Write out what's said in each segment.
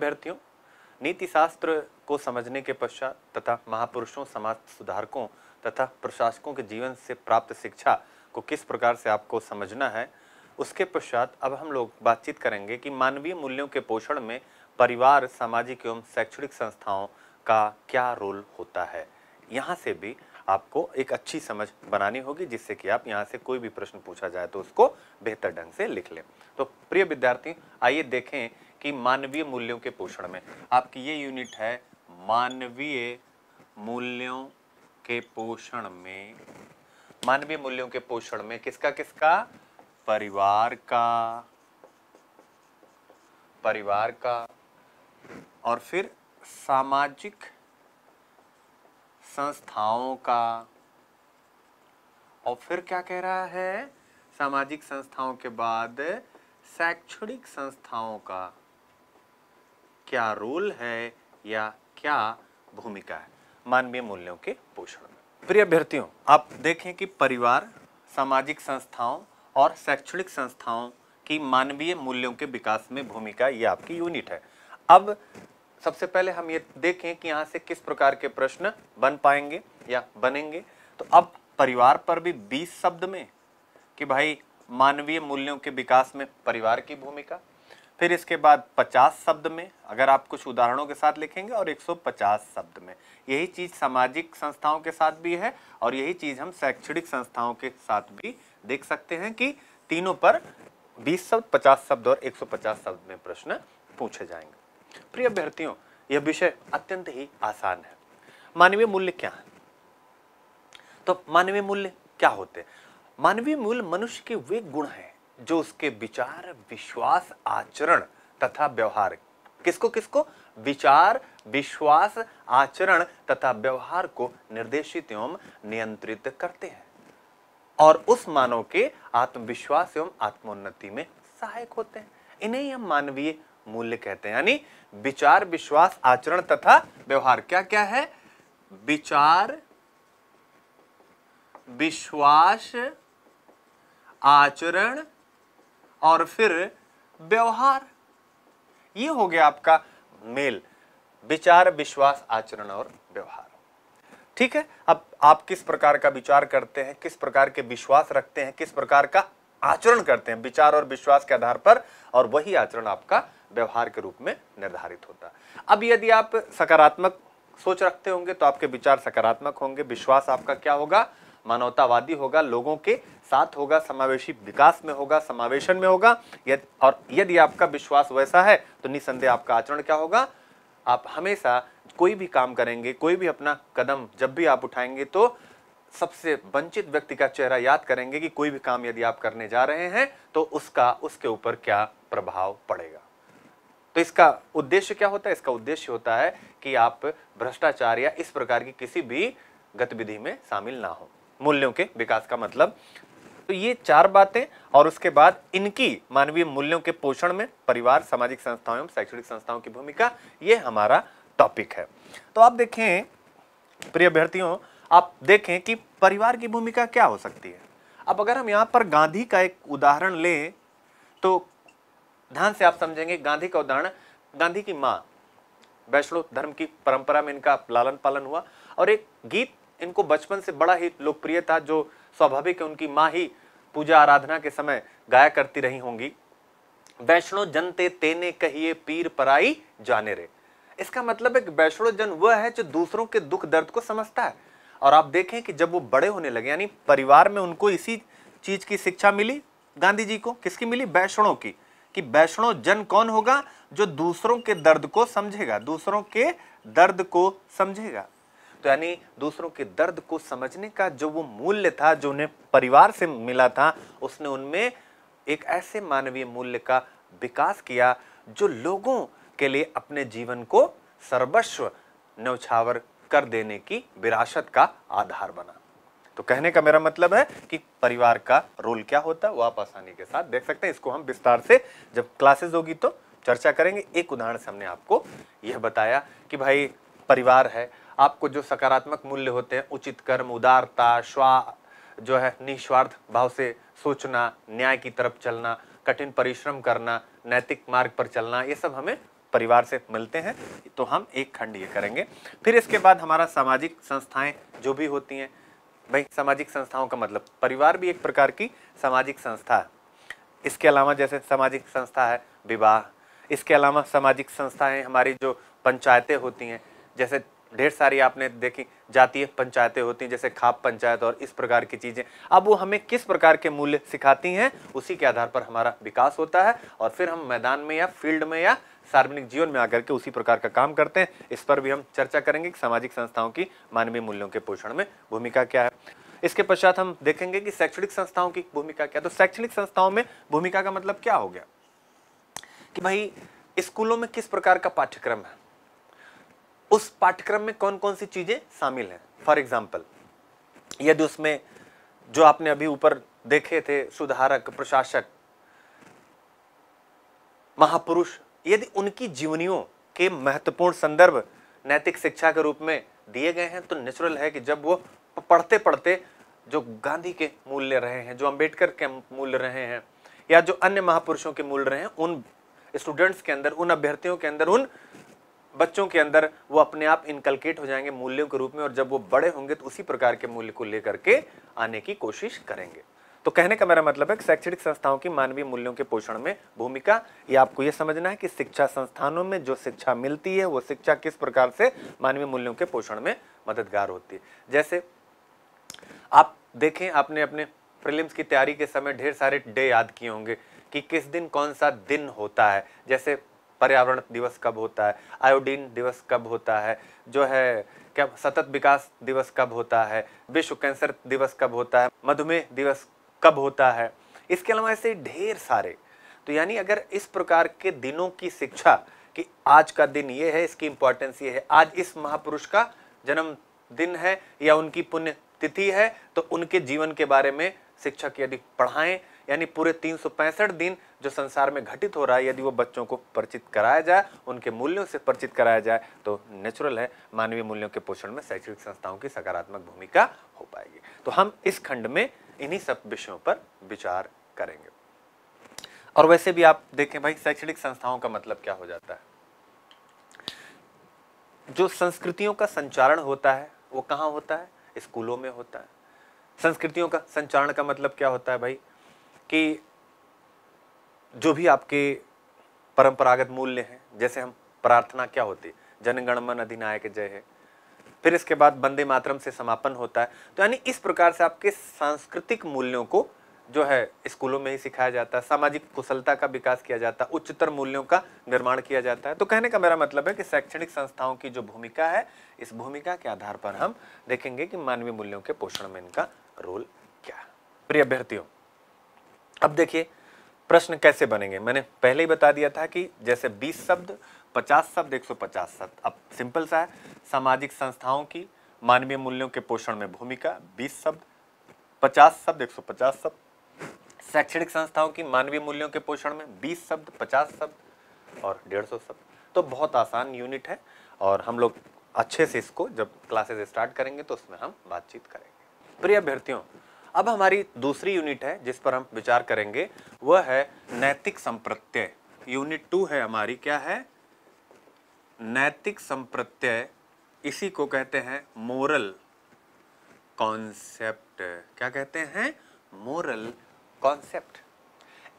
अभ्यर्थियों नीति शास्त्र को समझने के पश्चात तथा महापुरुषों, समाज सुधारकों तथा प्रशासकों के जीवन से प्राप्त शिक्षा को किस प्रकार से आपको समझना है, उसके पश्चात अब हम लोग बातचीत करेंगे कि मानवीय मूल्यों के पोषण में परिवार, सामाजिक एवं शैक्षणिक संस्थाओं का क्या रोल होता है। यहाँ से भी आपको एक अच्छी समझ बनानी होगी, जिससे कि आप यहाँ से कोई भी प्रश्न पूछा जाए तो उसको बेहतर ढंग से लिख लें। तो प्रिय विद्यार्थी, आइए देखें कि मानवीय मूल्यों के पोषण में। आपकी ये यूनिट है, मानवीय मूल्यों के पोषण में। मानवीय मूल्यों के पोषण में किसका किसका? परिवार का। परिवार का। और फिर सामाजिक संस्थाओं का। और फिर क्या कह रहा है? सामाजिक संस्थाओं के बाद शैक्षणिक संस्थाओं का। क्या रोल है या क्या भूमिका है? मानवीय मूल्यों के पोषण में। प्रिय अभ्यर्थियों, आप देखें कि परिवार, सामाजिक संस्थाओं और शैक्षणिक संस्थाओं की मानवीय मूल्यों के विकास में भूमिका ये आपकी यूनिट है। अब सबसे पहले हम ये देखें कि यहाँ से किस प्रकार के प्रश्न बन पाएँगे या बनेंगे। तो अब परिवार पर भी 20 शब्द में कि भाई मानवीय मूल्यों के विकास में परिवार की भूमिका फिर इसके बाद 50 शब्द में, अगर आप कुछ उदाहरणों के साथ लिखेंगे और 150 शब्द में। यही चीज़ सामाजिक संस्थाओं के साथ भी है और यही चीज़ हम शैक्षणिक संस्थाओं के साथ भी देख सकते हैं कि तीनों पर 20 शब्द 50 शब्द और 150 शब्द में प्रश्न पूछे जाएँगे। प्रिय अभ्यर्थियों, यह विषय अत्यंत ही आसान है। मानवीय मूल्य क्या है? तो मानवीय मूल्य क्या होते हैं? मानवीय मूल्य मनुष्य के वे गुण हैं जो उसके विचार, विश्वास, आचरण तथा व्यवहार। किसको किसको? विचार, विश्वास, आचरण तथा व्यवहार को निर्देशित एवं नियंत्रित करते हैं। और उस मानव के आत्मविश्वास एवं आत्मोन्नति में सहायक होते हैं। इन्हें हम मानवीय मूल्य कहते हैं। यानी विचार, विश्वास, आचरण तथा व्यवहार क्या क्या है? विचार, विश्वास, आचरण और फिर व्यवहार। ये हो गया आपका मेल, विचार, विश्वास, आचरण और व्यवहार। ठीक है? अब आप किस प्रकार का विचार करते हैं, किस प्रकार के विश्वास रखते हैं, किस प्रकार का आचरण करते हैं, विचार और विश्वास के आधार पर, और वही आचरण आपका व्यवहार के रूप में निर्धारित होता। है अब यदि आप सकारात्मक सोच रखते होंगे तो आपके विचार सकारात्मक होंगे, विश्वास आपका क्या होगा? मानवतावादी होगा, लोगों के साथ होगा, समावेशी विकास में होगा, समावेशन में होगा। यदि और यदि आपका विश्वास वैसा है तो निसंदेह आपका आचरण क्या होगा? आप हमेशा कोई भी काम करेंगे, कोई भी अपना कदम जब भी आप उठाएँगे तो सबसे वंचित व्यक्ति का चेहरा याद करेंगे कि कोई भी काम यदि आप करने जा रहे हैं तो उसका, उसके ऊपर क्या प्रभाव पड़ेगा? तो इसका उद्देश्य क्या होता है? इसका उद्देश्य होता है कि आप भ्रष्टाचार या इस प्रकार की किसी भी गतिविधि में शामिल ना हो। मूल्यों के विकास का मतलब तो ये चार बातें और उसके बाद इनकी मानवीय मूल्यों के पोषण में परिवार, सामाजिक संस्थाओं एवं शैक्षणिक संस्थाओं की भूमिका, ये हमारा टॉपिक है। तो आप देखें, प्रिय अभ्यर्थियों, आप देखें कि परिवार की भूमिका क्या हो सकती है। अब अगर हम यहाँ पर गांधी का एक उदाहरण लें तो ध्यान से आप समझेंगे, गांधी का उदाहरण, गांधी की माँ वैष्णव धर्म की परंपरा में इनका लालन पालन हुआ और एक गीत इनको बचपन से बड़ा ही लोकप्रिय था, जो स्वाभाविक है, उनकी माँ ही पूजा आराधना के समय गाया करती रही होंगी। वैष्णो जनते तेने कहिए पीर पराई जाने रे। इसका मतलब है कि वैष्णो जन वह है जो दूसरों के दुख दर्द को समझता है। और आप देखें कि जब वो बड़े होने लगे, यानी परिवार में उनको इसी चीज़ की शिक्षा मिली, गांधी जी को, किसकी मिली? वैष्णो की, कि वैष्णो जन कौन होगा जो दूसरों के दर्द को समझेगा, दूसरों के दर्द को समझेगा। तो यानी दूसरों के दर्द को समझने का जो वो मूल्य था, जो उन्हें परिवार से मिला था, उसने उनमें एक ऐसे मानवीय मूल्य का विकास किया जो लोगों के लिए अपने जीवन को सर्वस्व न्यौछावर कर देने की विरासत का आधार बना। तो कहने का मेरा मतलब है कि परिवार का रोल क्या होता है, वो आप आसानी के साथ देख सकते हैं। इसको हम विस्तार से जब क्लासेस होगी तो चर्चा करेंगे। एक उदाहरण से हमने आपको यह बताया कि भाई, परिवार है आपको जो सकारात्मक मूल्य होते हैं, उचित कर्म, उदारता स्वा जो है, निस्वार्थ भाव से सोचना, न्याय की तरफ़ चलना, कठिन परिश्रम करना, नैतिक मार्ग पर चलना, ये सब हमें परिवार से मिलते हैं। तो हम एक खंड ये करेंगे। फिर इसके बाद हमारा सामाजिक संस्थाएँ जो भी होती हैं, भाई, सामाजिक संस्थाओं का मतलब परिवार भी एक प्रकार की सामाजिक संस्था है। इसके अलावा जैसे सामाजिक संस्था है, विवाह। इसके अलावा सामाजिक संस्थाएँ, हमारी जो पंचायतें होती हैं, जैसे ढेर सारी आपने देखी, जातीय पंचायतें होती हैं जैसे खाप पंचायत और इस प्रकार की चीज़ें। अब वो हमें किस प्रकार के मूल्य सिखाती हैं, उसी के आधार पर हमारा विकास होता है और फिर हम मैदान में या फ़ील्ड में या सार्वजनिक जीवन में आकर के उसी प्रकार का काम करते हैं। इस पर भी हम चर्चा करेंगे कि सामाजिक संस्थाओं की मानवीय मूल्यों के पोषण में भूमिका क्या है। इसके पश्चात हम देखेंगे कि शैक्षणिक संस्थाओं की भूमिका क्या तो शैक्षणिक संस्थाओं में भूमिका का मतलब क्या हो गया? कि भाई, स्कूलों में किस प्रकार का पाठ्यक्रम है? उस पाठ्यक्रम में कौन कौन सी चीज़ें शामिल हैं? फॉर एग्ज़ाम्पल यदि उसमें जो आपने अभी ऊपर देखे थे, सुधारक, प्रशासक, महापुरुष, यदि उनकी जीवनियों के महत्वपूर्ण संदर्भ नैतिक शिक्षा के रूप में दिए गए हैं तो नेचुरल है कि जब वो पढ़ते पढ़ते जो गांधी के मूल्य रहे हैं, जो अंबेडकर के मूल्य रहे हैं, या जो अन्य महापुरुषों के मूल्य रहे हैं, उन स्टूडेंट्स के अंदर, उन अभ्यर्थियों के अंदर, उन बच्चों के अंदर वो अपने आप इनकलकेट हो जाएँगे मूल्यों के रूप में और जब वो बड़े होंगे तो उसी प्रकार के मूल्य को लेकर के आने की कोशिश करेंगे। तो कहने का मेरा मतलब है कि शैक्षणिक संस्थाओं की मानवीय मूल्यों के पोषण में भूमिका, ये आपको ये समझना है कि शिक्षा संस्थानों में जो शिक्षा मिलती है, वो शिक्षा किस प्रकार से मानवीय मूल्यों के पोषण में मददगार होती है। जैसे आप देखें, आपने अपने प्रीलिम्स की तैयारी के समय ढेर सारे डे याद किए होंगे कि किस दिन कौन सा दिन होता है। जैसे पर्यावरण दिवस कब होता है, आयोडीन दिवस कब होता है, जो है क्या सतत विकास दिवस कब होता है, विश्व कैंसर दिवस कब होता है, मधुमेह दिवस कब होता है, इसके अलावा ऐसे ढेर सारे। तो यानी अगर इस प्रकार के दिनों की शिक्षा कि आज का दिन ये है, इसकी इंपॉर्टेंस ये है, आज इस महापुरुष का जन्म दिन है या उनकी पुण्य तिथि है तो उनके जीवन के बारे में शिक्षक यदि पढ़ाएँ यानी पूरे तीन सौ पैंसठ दिन जो संसार में घटित हो रहा है, यदि वो बच्चों को परिचित कराया जाए, उनके मूल्यों से परिचित कराया जाए तो नेचुरल है, मानवीय मूल्यों के पोषण में शैक्षणिक संस्थाओं की सकारात्मक भूमिका हो पाएगी। तो हम इस खंड में इन्हीं सब विषयों पर विचार करेंगे। और वैसे भी आप देखें भाई शैक्षणिक संस्थाओं का मतलब क्या हो जाता है? जो संस्कृतियों का संचारण होता है, वो कहाँ होता है? स्कूलों में होता है। संस्कृतियों का संचारण का मतलब क्या होता है भाई? कि जो भी आपके परंपरागत मूल्य हैं, जैसे हम प्रार्थना क्या होती जनगण मन अधिनायक जय है। फिर इसके बाद वंदे मातरम से समापन होता है। तो यानी इस प्रकार से आपके सांस्कृतिक मूल्यों को जो है, स्कूलों में ही सिखाया जाता है। सामाजिक कुशलता का विकास किया जाता है। उच्चतर मूल्यों का निर्माण किया जाता है। तो कहने का मेरा मतलब है कि शैक्षणिक संस्थाओं की जो भूमिका है, इस भूमिका के आधार पर हम देखेंगे कि मानवीय मूल्यों के पोषण में इनका रोल क्या है। प्रिय अभ्यर्थियों अब देखिए, प्रश्न कैसे बनेंगे? मैंने पहले ही बता दिया था कि जैसे 20 शब्द 50 शब्द 150 शब्द। अब सिंपल सा है, सामाजिक संस्थाओं की मानवीय मूल्यों के पोषण में भूमिका 20 शब्द 50 शब्द 150 शब्द। शैक्षणिक संस्थाओं की मानवीय मूल्यों के पोषण में 20 शब्द 50 शब्द और 150 शब्द। तो बहुत आसान यूनिट है और हम लोग अच्छे से इसको जब क्लासेस स्टार्ट करेंगे तो उसमें हम बातचीत करेंगे। प्रिय अभ्यर्थियों अब हमारी दूसरी यूनिट है, जिस पर हम विचार करेंगे, वह है नैतिक संप्रत्यय। यूनिट टू है हमारी, क्या है? नैतिक संप्रत्यय, इसी को कहते हैं मोरल कॉन्सेप्ट क्या कहते हैं? मोरल कॉन्सेप्ट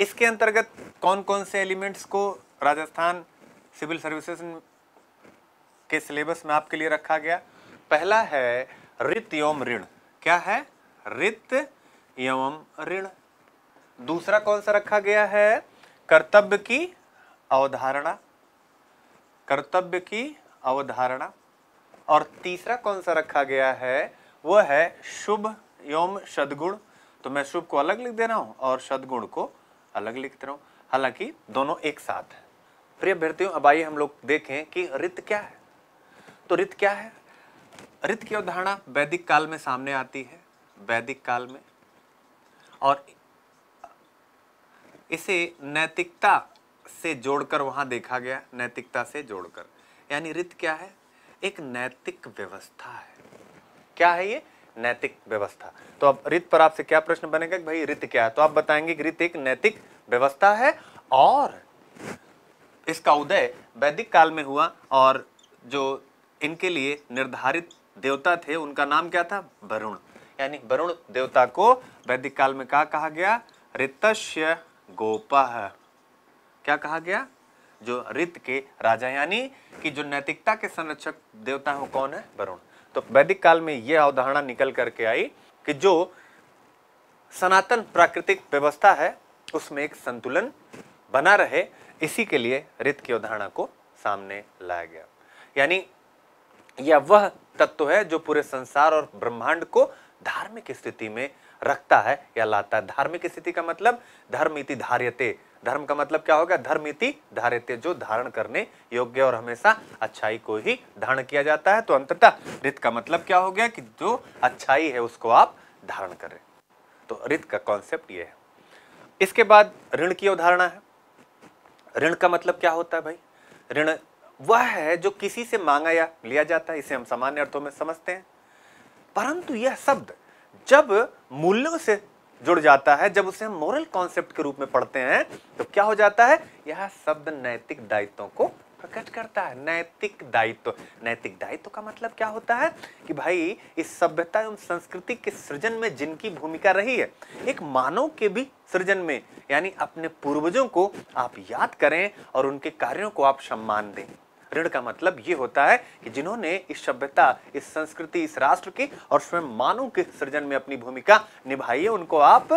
इसके अंतर्गत कौन कौन से एलिमेंट्स को राजस्थान सिविल सर्विसेज़ के सिलेबस में आपके लिए रखा गया? पहला है रित ऋण। क्या है? रित एवं ऋण। दूसरा कौन सा रखा गया है? कर्तव्य की अवधारणा। कर्तव्य की अवधारणा। और तीसरा कौन सा रखा गया है? वह है शुभ एवं सदगुण। तो मैं शुभ को अलग लिख दे रहा हूँ और सदगुण को अलग लिख दे रहा हूँ। हालाँकि दोनों एक साथ है। प्रिय अभ्यर्थियों, अब आइए हम लोग देखें कि रित क्या है। तो रित क्या है? रित की अवधारणा वैदिक काल में सामने आती है। वैदिक काल में। और इसे नैतिकता से जोड़कर वहाँ देखा गया, नैतिकता से जोड़कर। यानी रित क्या है? एक नैतिक व्यवस्था है। क्या है ये? नैतिक व्यवस्था। तो अब रित पर आपसे क्या प्रश्न बनेगा कि भाई रित क्या है? तो आप बताएँगे कि रित एक नैतिक व्यवस्था है और इसका उदय वैदिक काल में हुआ और जो इनके लिए निर्धारित देवता थे, उनका नाम क्या था? वरुण। यानी वरुण देवता को वैदिक काल में कहा कहा गया? ऋतस्य गोपह क्या कहा गया? जो रित के राजा यानी कि जो नैतिकता के संरक्षक देवता है कौन है? वरुण। तो वैदिक काल में यह अवधारणा निकल करके आई कि जो सनातन प्राकृतिक व्यवस्था है, उसमें एक संतुलन बना रहे, इसी के लिए रित की अवधारणा को सामने लाया गया। यानी यह वह तत्व है जो पूरे संसार और ब्रह्मांड को धार्मिक स्थिति में रखता है या लाता है। धार्मिक स्थिति का मतलब धर्म इति धार्यते। धर्म का मतलब क्या होगा? धर्म इति धार्यते, जो धारण करने योग्य और हमेशा अच्छाई को ही धारण किया जाता है। तो अंततः रित का मतलब क्या हो गया कि जो अच्छाई है, उसको आप धारण करें। तो रित का कॉन्सेप्ट ये है। इसके बाद ऋण की अवधारणा है। ऋण का मतलब क्या होता है भाई? ऋण वह है जो किसी से मांगा या लिया जाता है। इसे हम सामान्य अर्थों में समझते हैं। परंतु यह शब्द जब मूल्यों से जुड़ जाता है, जब उसे हम मोरल कॉन्सेप्ट के रूप में पढ़ते हैं तो क्या हो जाता है? यह शब्द नैतिक दायित्वों को प्रकट करता है। नैतिक दायित्व। नैतिक दायित्व का मतलब क्या होता है? कि भाई, इस सभ्यता एवं संस्कृति के सृजन में जिनकी भूमिका रही है, एक मानव के भी सृजन में, यानी अपने पूर्वजों को आप याद करें और उनके कार्यों को आप सम्मान दें। ऋण का मतलब ये होता है कि जिन्होंने इस सभ्यता, इस संस्कृति, इस राष्ट्र की और स्वयं मानव के सृजन में अपनी भूमिका निभाई है, उनको आप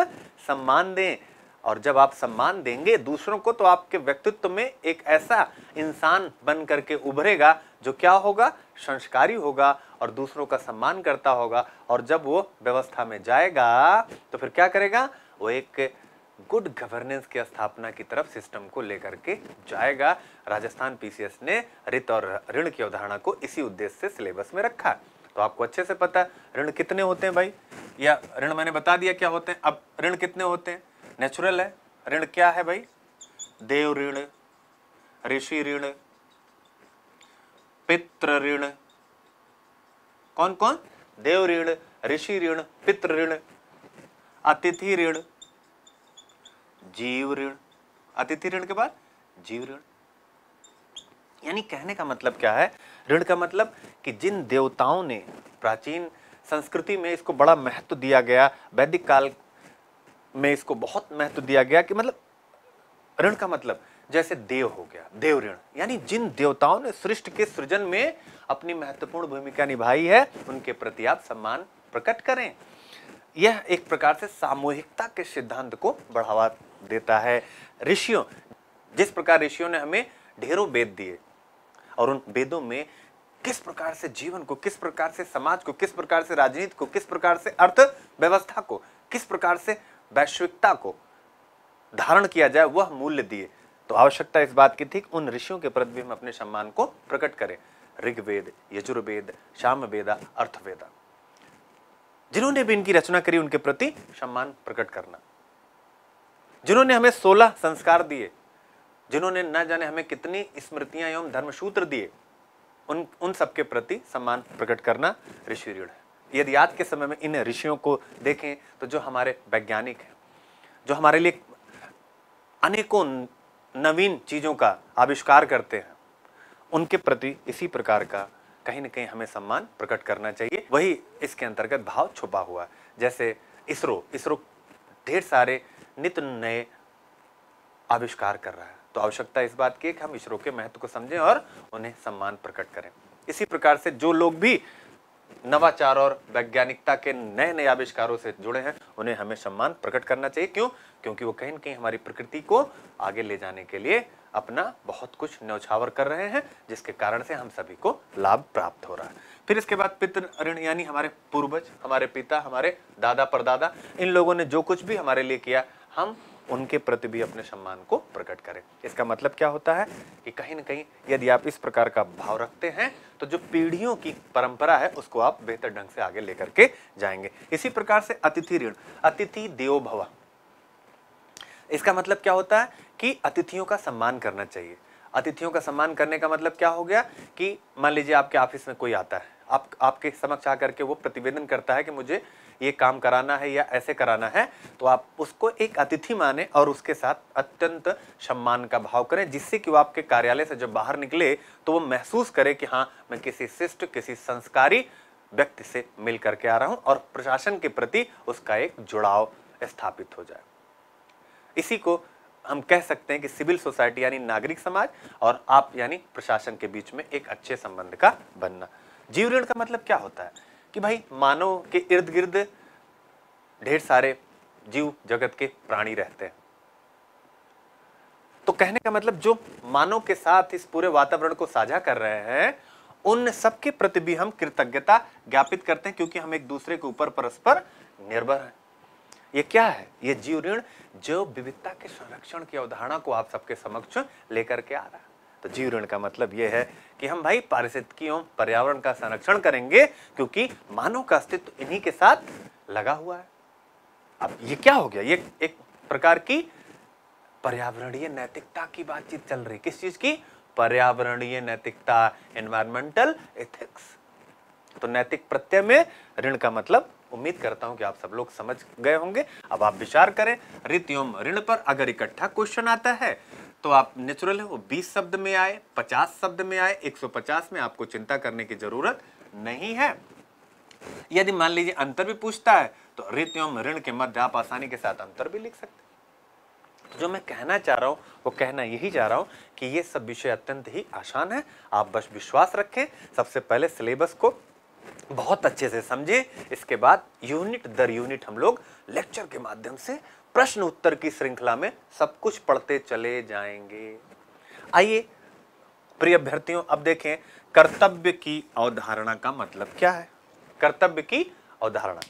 सम्मान दें। और जब आप सम्मान देंगे, दूसरों को तो आपके व्यक्तित्व में एक ऐसा इंसान बन करके उभरेगा जो क्या होगा? संस्कारी होगा और दूसरों का सम्मान करता होगा। और जब वो व्यवस्था में जाएगा तो फिर क्या करेगा? वो एक गुड गवर्नेंस की स्थापना की तरफ़ सिस्टम को लेकर के जाएगा। राजस्थान पीसीएस ने रित और ऋण की अवधारणा को इसी उद्देश्य से सिलेबस में रखा। तो आपको अच्छे से पता ऋण कितने होते हैं भाई? या ऋण मैंने बता दिया क्या होते हैं? अब ऋण कितने होते हैं? नेचुरल है। ऋण क्या है भाई? देव ऋण, ऋषि ऋण पित्र ऋण। कौन कौन देव ऋण, ऋषि ऋण, पितृ ऋण, अतिथि ऋण। जीव ऋण। अतिथि ऋण के बाद जीव ऋण। यानी कहने का मतलब क्या है? ऋण का मतलब कि जिन देवताओं ने प्राचीन संस्कृति में इसको बड़ा महत्व दिया गया, वैदिक काल में इसको बहुत महत्व दिया गया कि मतलब ऋण का मतलब जैसे देव हो गया, देव ऋण। यानी जिन देवताओं ने सृष्टि के सृजन में अपनी महत्वपूर्ण भूमिका निभाई है, उनके प्रति आप सम्मान प्रकट करें। यह एक प्रकार से सामूहिकता के सिद्धांत को बढ़ावा देता है ऋषियों। जिस प्रकार ऋषियों ने हमें ढेरों वेद दिए और उन वेदों में किस प्रकार से जीवन को, किस प्रकार से समाज को, किस प्रकार से राजनीति को, किस प्रकार से अर्थ व्यवस्था को, किस प्रकार से वैश्विकता को धारण किया जाए, वह मूल्य दिए। तो आवश्यकता इस बात की थी कि उन ऋषियों के प्रति भी हम अपने सम्मान को प्रकट करें। ऋग्वेद, यजुर्वेद शाम वेदा अर्थवेदा। जिन्होंने भी इनकी रचना करी, उनके प्रति सम्मान प्रकट करना। जिन्होंने हमें सोलह संस्कार दिए, जिन्होंने न जाने हमें कितनी स्मृतियाँ एवं धर्मसूत्र दिए, उन उन सबके प्रति सम्मान प्रकट करना ऋषि ऋण है। यदि आज के समय में इन ऋषियों को देखें तो जो हमारे वैज्ञानिक हैं, जो हमारे लिए अनेकों नवीन चीज़ों का आविष्कार करते हैं, उनके प्रति इसी प्रकार का कहीं ना कहीं हमें सम्मान प्रकट करना चाहिए। वही इसके अंतर्गत भाव छुपा हुआ है। जैसे इसरो इसरो ढेर सारे नित्य नए आविष्कार कर रहा है। तो आवश्यकता इस बात की कि हम इसरो के महत्व को समझें और उन्हें सम्मान प्रकट करें। इसी प्रकार से जो लोग भी नवाचार और वैज्ञानिकता के नए नए आविष्कारों से जुड़े हैं, उन्हें हमें सम्मान प्रकट करना चाहिए। क्यों? क्योंकि वो कहीं ना कहीं हमारी प्रकृति को आगे ले जाने के लिए अपना बहुत कुछ न्यौछावर कर रहे हैं, जिसके कारण से हम सभी को लाभ प्राप्त हो रहा है। फिर इसके बाद पितृ ऋण, यानी हमारे पूर्वज, हमारे पिता, हमारे दादा परदादा इन लोगों ने जो कुछ भी हमारे लिए किया हम उनके प्रति भी अपने सम्मान को प्रकट करें। इसका मतलब क्या होता है कि कहीं ना कहीं यदि आप इस प्रकार का भाव रखते हैं तो जो पीढ़ियों की परंपरा है, उसको आप बेहतर ढंग से आगे लेकर के जाएँगे। इसी प्रकार से अतिथि ऋण, अतिथि देवो भव इसका मतलब क्या होता है कि अतिथियों का सम्मान करना चाहिए। अतिथियों का सम्मान करने का मतलब क्या हो गया कि मान लीजिए आपके ऑफ़िस में कोई आता है, आप, आपके समक्ष आकर के वो प्रतिवेदन करता है कि मुझे ये काम कराना है या ऐसे कराना है तो आप उसको एक अतिथि माने और उसके साथ अत्यंत सम्मान का भाव करें, जिससे कि वो आपके कार्यालय से जब बाहर निकले तो वो महसूस करे कि हाँ मैं किसी शिष्ट, किसी संस्कारी व्यक्ति से मिल करके आ रहा हूँ और प्रशासन के प्रति उसका एक जुड़ाव स्थापित हो जाए। इसी को हम कह सकते हैं कि सिविल सोसाइटी यानी नागरिक समाज और आप यानी प्रशासन के बीच में एक अच्छे संबंध का बनना। जीव ऋण का मतलब क्या होता है? कि भाई मानव के इर्द गिर्द ढेर सारे जीव जगत के प्राणी रहते हैं। तो कहने का मतलब जो मानव के साथ इस पूरे वातावरण को साझा कर रहे हैं, उन सबके प्रति भी हम कृतज्ञता ज्ञापित करते हैं क्योंकि हम एक दूसरे के ऊपर परस्पर निर्भर हैं। ये क्या है? ये जीव ऋण जो विविधता के संरक्षण की अवधारणा को आप सबके समक्ष लेकर के आ रहा है। तो जीव ऋण का मतलब ये है कि हम भाई पारिस्थितिकी पर्यावरण का संरक्षण करेंगे, क्योंकि मानव का अस्तित्व इन्हीं के साथ लगा हुआ है। अब ये क्या हो गया? ये एक प्रकार की पर्यावरणीय नैतिकता की बातचीत चल रही किस चीज़ की? पर्यावरणीय नैतिकता एनवायरमेंटल एथिक्स तो नैतिक प्रत्यय में ऋण का मतलब उम्मीद करता हूँ कि आप सब लोग समझ गए होंगे। अब आप विचार करें एवं ऋण पर अगर इकट्ठा क्वेश्चन आता है तो आप नेचुरल है, वो 20 शब्द में आए 50 शब्द में आए 150 में आपको चिंता करने की ज़रूरत नहीं है। यदि मान लीजिए अंतर भी पूछता है तो ऋत एवं ऋण के मध्य आप आसानी के साथ अंतर भी लिख सकते तो जो मैं कहना चाह रहा हूँ, वो कहना यही चाह रहा हूँ कि ये सब विषय अत्यंत ही आसान है। आप बस विश्वास रखें, सबसे पहले सिलेबस को बहुत अच्छे से समझे, इसके बाद यूनिट दर यूनिट हम लोग लेक्चर के माध्यम से प्रश्न उत्तर की श्रृंखला में सब कुछ पढ़ते चले जाएँगे। आइए, प्रिय अभ्यर्थियों, अब देखें, कर्तव्य की अवधारणा का मतलब क्या है? कर्तव्य की अवधारणा।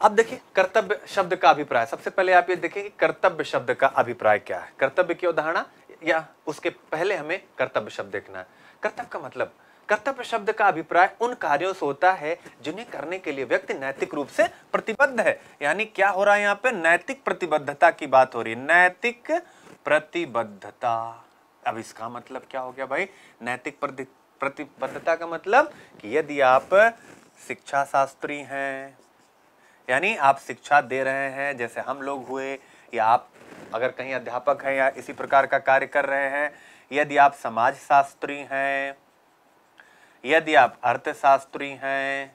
अब देखिए, कर्तव्य शब्द का अभिप्राय। सबसे पहले आप ये देखें कि कर्तव्य शब्द का अभिप्राय क्या है? कर्तव्य की अवधारणा या उसके पहले हमें कर्तव्य शब्द देखना है। कर्तव्य का मतलब कर्तव्य शब्द का अभिप्राय उन कार्यों से होता है जिन्हें करने के लिए व्यक्ति नैतिक रूप से प्रतिबद्ध है। यानी क्या हो रहा है यहाँ पे? नैतिक प्रतिबद्धता की बात हो रही है। नैतिक प्रतिबद्धता। अब इसका मतलब क्या हो गया भाई? नैतिक प्रतिबद्धता का मतलब कि यदि आप शिक्षा शास्त्री हैं, यानी आप शिक्षा दे रहे हैं, जैसे हम लोग हुए, या आप अगर कहीं अध्यापक हैं या इसी प्रकार का कार्य कर रहे हैं, यदि आप समाज शास्त्री हैं यदि आप अर्थशास्त्री हैं,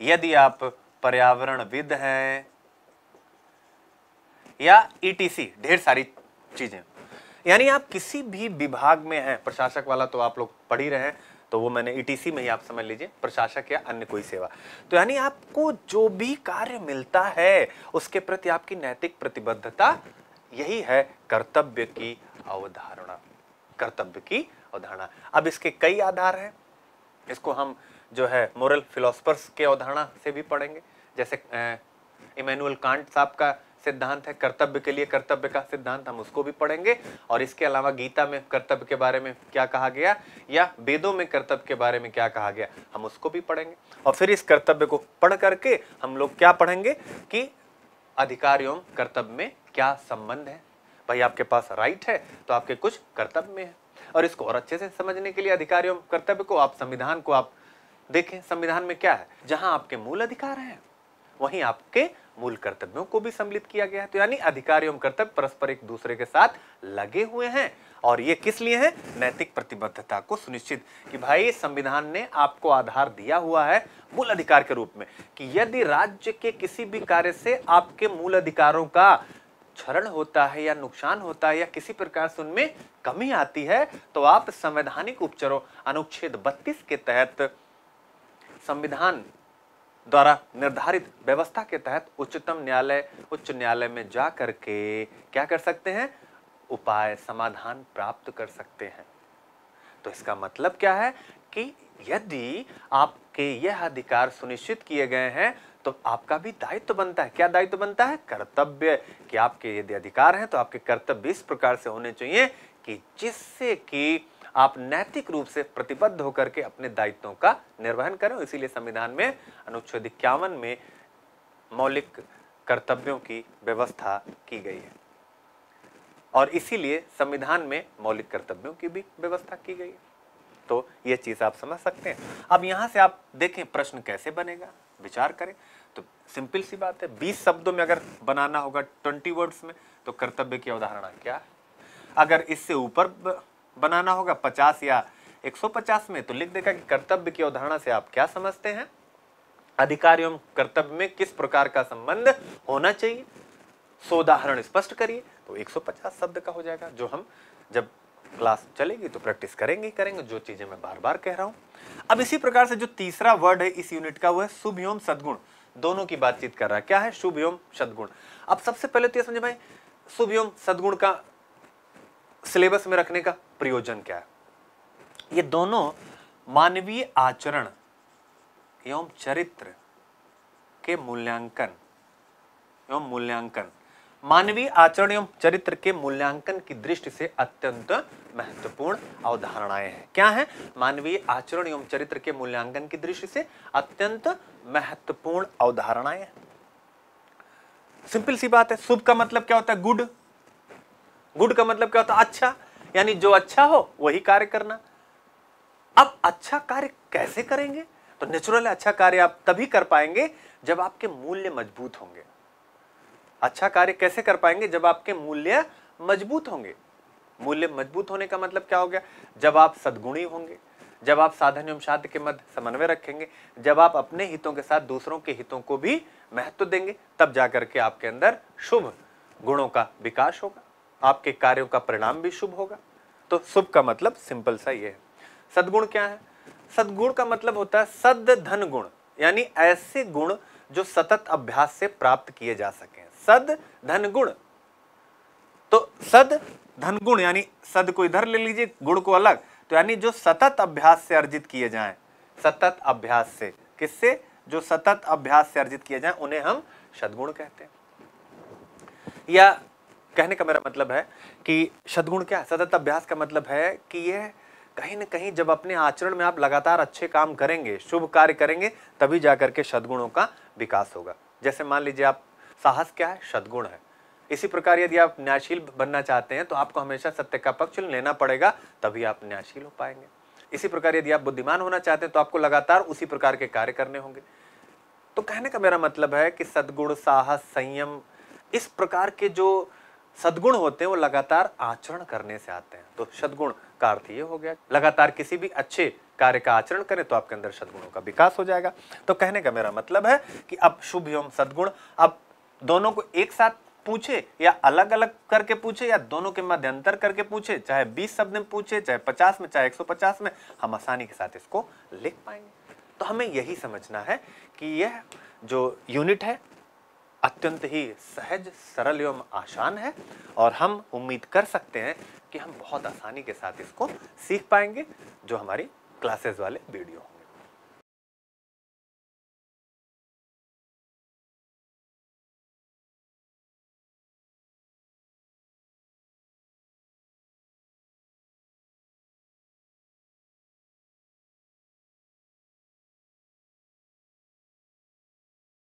यदि आप पर्यावरणविद हैं, या ईटीसी e ढेर सारी चीज़ें। यानी आप किसी भी विभाग में हैं, प्रशासक वाला तो आप लोग पढ़ ही रहे हैं तो वो मैंने ईटीसी e में ही आप समझ लीजिए, प्रशासक या अन्य कोई सेवा। तो यानी आपको जो भी कार्य मिलता है, उसके प्रति आपकी नैतिक प्रतिबद्धता यही है, कर्तव्य की अवधारणा। कर्तव्य की अवधारणा। अब इसके कई आधार हैं। इसको हम जो है मोरल फिलोसफर्स के अवधारणा से भी पढ़ेंगे। जैसे इमैनुअल कांट साहब का सिद्धांत है, कर्तव्य के लिए कर्तव्य का सिद्धांत, हम उसको भी पढ़ेंगे। और इसके अलावा गीता में कर्तव्य के बारे में क्या कहा गया या वेदों में कर्तव्य के बारे में क्या कहा गया, हम उसको भी पढ़ेंगे। और फिर इस कर्तव्य को पढ़ करके हम लोग क्या पढ़ेंगे कि अधिकार एवं कर्तव्य में क्या संबंध है? भाई, आपके पास राइट है तो आपके कुछ कर्तव्य में है। और इसको और अच्छे से समझने के लिए अधिकारियों, कर्तव्य को आप, संविधान को आप देखें, संविधान में क्या है? जहाँ आपके मूल अधिकार हैं, वहीं आपके मूल कर्तव्यों को भी सम्मिलित किया गया है। तो यानी अधिकार एवं कर्तव्य परस्पर एक दूसरे के साथ लगे हुए हैं। और ये किस लिए है? नैतिक प्रतिबद्धता को सुनिश्चित कि भाई, संविधान ने आपको आधार दिया हुआ है मूल अधिकार के रूप में कि यदि राज्य के किसी भी कार्य से आपके मूल अधिकारों का क्षरण होता है या नुकसान होता है या किसी प्रकार से उनमें कमी आती है तो आप संवैधानिक उपचारों, अनुच्छेद 32 के तहत संविधान द्वारा निर्धारित व्यवस्था के तहत उच्चतम न्यायालय, उच्च न्यायालय में जा करके क्या कर सकते हैं? उपाय, समाधान प्राप्त कर सकते हैं। तो इसका मतलब क्या है कि यदि आपके यह अधिकार सुनिश्चित किए गए हैं तो आपका भी दायित्व तो बनता है। क्या दायित्व तो बनता है? कर्तव्य। कि आपके यदि अधिकार हैं तो आपके कर्तव्य इस प्रकार से होने चाहिए कि जिससे कि आप नैतिक रूप से प्रतिबद्ध होकर के अपने दायित्वों का निर्वहन करें। इसीलिए संविधान में अनुच्छेद इक्यावन में मौलिक कर्तव्यों की व्यवस्था की गई है। और इसीलिए संविधान में मौलिक कर्तव्यों की भी व्यवस्था की गई है। तो ये चीज़ आप समझ सकते हैं। अब यहाँ से आप देखें, प्रश्न कैसे बनेगा? विचार करें। तो सिंपल सी बात है 20 शब्दों में अगर बनाना होगा 20 वर्ड्स में तो कर्तव्य की अवधारणा क्या है? अगर इससे ऊपर बनाना होगा 50 या 150 में तो लिख देगा कि कर्तव्य की अवधारणा से आप क्या समझते हैं? अधिकार एवं कर्तव्य में किस प्रकार का संबंध होना चाहिए? सोदाहरण स्पष्ट करिए तो 150 शब्द का हो जाएगा, जो हम जब क्लास चलेगी तो प्रैक्टिस करेंगे करेंगे, जो चीज़ें मैं बार बार कह रहा हूँ। अब इसी प्रकार से जो तीसरा वर्ड है इस यूनिट का वो है शुभ एवं सदगुण। दोनों की बातचीत कर रहा है। क्या है शुभ एवं सदगुण? अब सबसे पहले तो ये समझे भाई शुभ एवं सदगुण का सिलेबस में रखने का प्रयोजन क्या है? ये दोनों मानवीय आचरण, एवं चरित्र के मूल्यांकन, एवं मूल्यांकन मानवीय आचरण एवं चरित्र के मूल्यांकन की दृष्टि से अत्यंत महत्वपूर्ण अवधारणाएँ हैं। क्या है? मानवीय आचरण एवं चरित्र के मूल्यांकन की दृष्टि से अत्यंत महत्वपूर्ण अवधारणाएँ सिंपल सी बात है, शुभ का मतलब क्या होता है? गुड। गुड का मतलब क्या होता है? अच्छा। यानी जो अच्छा हो, वही कार्य करना। अब अच्छा कार्य कैसे करेंगे? तो नेचुरल अच्छा कार्य आप तभी कर पाएँगे जब आपके मूल्य मज़बूत होंगे। अच्छा कार्य कैसे कर पाएँगे जब आपके मूल्य मज़बूत होंगे? मूल्य मज़बूत होने का मतलब क्या हो गया? जब आप सदगुणी होंगे, जब आप साधन एवं साध्य के मध्य समन्वय रखेंगे, जब आप अपने हितों के साथ दूसरों के हितों को भी महत्व देंगे, तब जाकर के आपके अंदर शुभ गुणों का विकास होगा। आपके कार्यों का परिणाम भी शुभ होगा। तो शुभ का मतलब सिंपल सा ये है। सदगुण क्या है? सदगुण का मतलब होता है सद धन गुण, यानी ऐसे गुण जो सतत अभ्यास से प्राप्त किए जा सके। सद धन गुण। तो सद धन गुण, यानी सद को इधर ले लीजिए, गुण को अलग तो यानी जो सतत अभ्यास से अर्जित किए जाएँ, सतत अभ्यास से, किससे? जो सतत अभ्यास से अर्जित किए जाएँ, उन्हें हम सदगुण कहते हैं। या कहने का मेरा मतलब है कि सदगुण क्या? है सतत अभ्यास का मतलब है कि यह कहीं ना कहीं जब अपने आचरण में आप लगातार अच्छे काम करेंगे, शुभ कार्य करेंगे, तभी जाकर के सदगुणों का विकास होगा। जैसे मान लीजिए आप साहस क्या है? सदगुण है। इसी प्रकार यदि आप न्यायशील बनना चाहते हैं तो आपको हमेशा सत्य का पक्ष लेना पड़ेगा, तभी आप न्यायशील हो पाएँगे। इसी प्रकार यदि आप बुद्धिमान होना चाहते हैं तो आपको लगातार उसी प्रकार के कार्य करने होंगे। तो कहने का मेरा मतलब है कि सदगुण, साहस, संयम, इस प्रकार के जो सदगुण होते हैं, वो लगातार आचरण करने से आते हैं। तो सदगुण का अर्थ ये हो गया, लगातार किसी भी अच्छे कार्य का आचरण करें तो आपके अंदर सदगुणों का विकास हो जाएगा। तो कहने का मेरा मतलब है कि अब शुभ एवं सदगुण, अब दोनों को एक साथ पूछे या अलग अलग करके पूछे या दोनों के मध्य अंतर करके पूछे, चाहे 20 शब्द में पूछे, चाहे 50 में, चाहे 150 में, हम आसानी के साथ इसको लिख पाएँगे। तो हमें यही समझना है कि यह जो यूनिट है, अत्यंत ही सहज, सरल एवं आसान है और हम उम्मीद कर सकते हैं कि हम बहुत आसानी के साथ इसको सीख पाएँगे जो हमारी क्लासेस वाले वीडियो